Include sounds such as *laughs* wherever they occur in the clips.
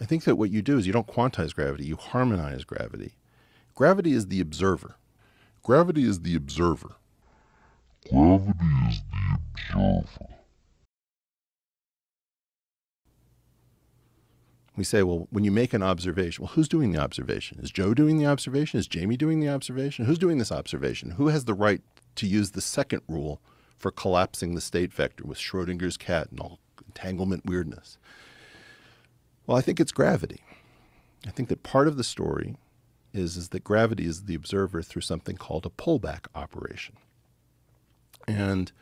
I think that what you do is you don't quantize gravity, you harmonize gravity. Gravity is the observer. Gravity is the observer. Gravity is the observer. We say, well, when you make an observation, well, who's doing the observation? Is Joe doing the observation? Is Jamie doing the observation? Who's doing this observation? Who has the right to use the second rule for collapsing the state vector with Schrodinger's cat and all entanglement weirdness? Well, I think it's gravity. I think that part of the story is, is that gravity is the observer through something called a pullback operation. And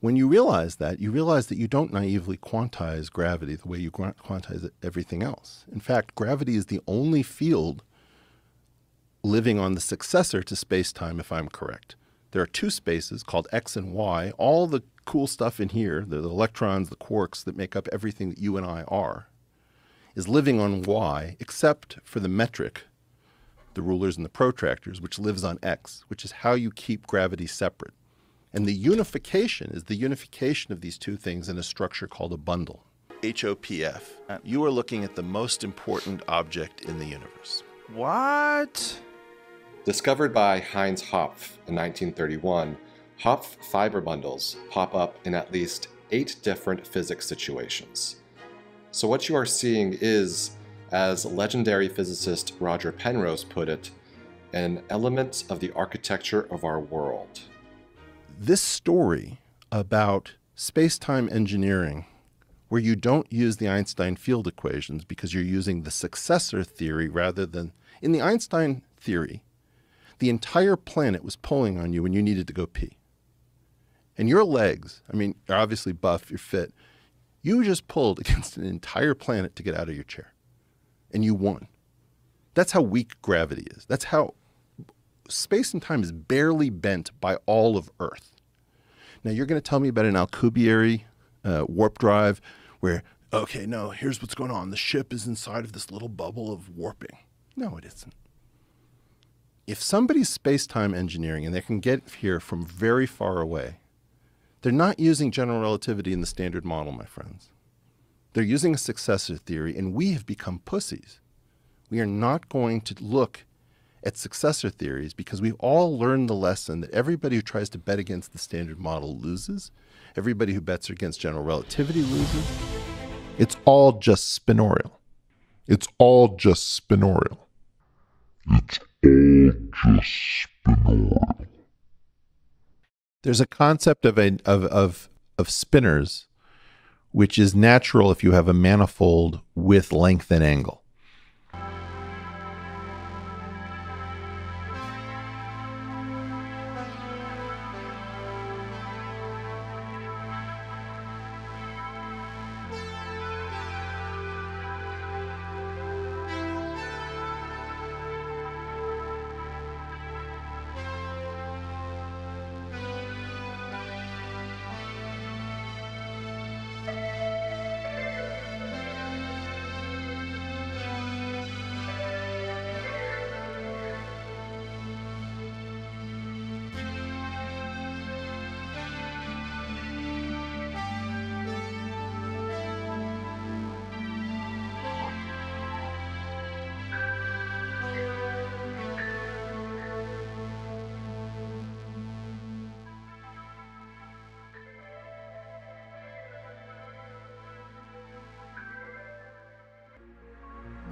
when you realize that, you realize that you don't naively quantize gravity the way you quantize everything else. In fact, gravity is the only field living on the successor to space time, if I'm correct. There are two spaces called X and Y. All the cool stuff in here, the, the electrons, the quarks that make up everything that you and I are, is living on Y, except for the metric, the rulers and the protractors, which lives on X, which is how you keep gravity separate. And the unification is the unification of these two things in a structure called a bundle. HOPF. Uh, you are looking at the most important object in the universe. What? Discovered by Heinz Hopf in 1931, Hopf fiber bundles pop up in at least eight different physics situations. So, what you are seeing is, as legendary physicist Roger Penrose put it, an element of the architecture of our world this story about space time engineering, where you don't use the Einstein field equations because you're using the successor theory rather than in the Einstein theory, the entire planet was pulling on you when you needed to go pee. And your legs, I mean, you're obviously buff, you're fit. You just pulled against an entire planet to get out of your chair. And you won. That's how weak gravity is. That's how space and time is barely bent by all of Earth. Now, you're going to tell me about an Alcubierre uh, warp drive where, okay, no, here's what's going on. The ship is inside of this little bubble of warping. No, it isn't. If somebody's space time engineering and they can get here from very far away, they're not using general relativity in the standard model, my friends. They're using a successor theory, and we have become pussies. We are not going to look at successor theories because we've all learned the lesson that everybody who tries to bet against the standard model loses. Everybody who bets against general relativity loses. It's all just spinorial. It's all just spinorial. It's all just. There's a concept of a of of of spinors which is natural if you have a manifold with length and angle.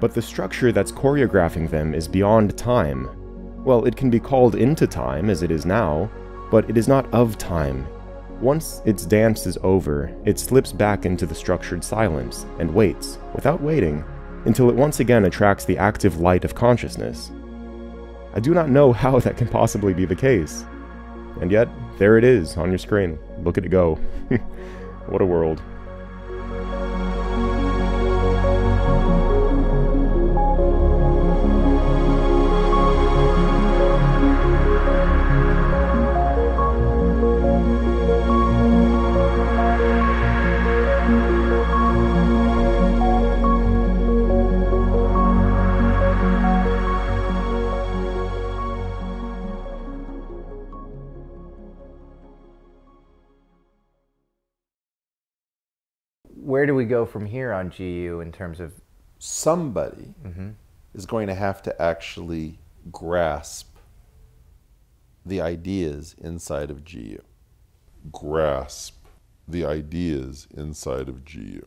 But the structure that's choreographing them is beyond time. Well, it can be called into time, as it is now, but it is not of time. Once its dance is over, it slips back into the structured silence and waits, without waiting, until it once again attracts the active light of consciousness. I do not know *laughs* how that can possibly be the case. And yet, there it is on your screen. Look at it go. *laughs* what a world. Where do we go from here on GU in terms of somebody mm-hmm. is going to have to actually grasp the ideas inside of GU. Grasp the ideas inside of GU.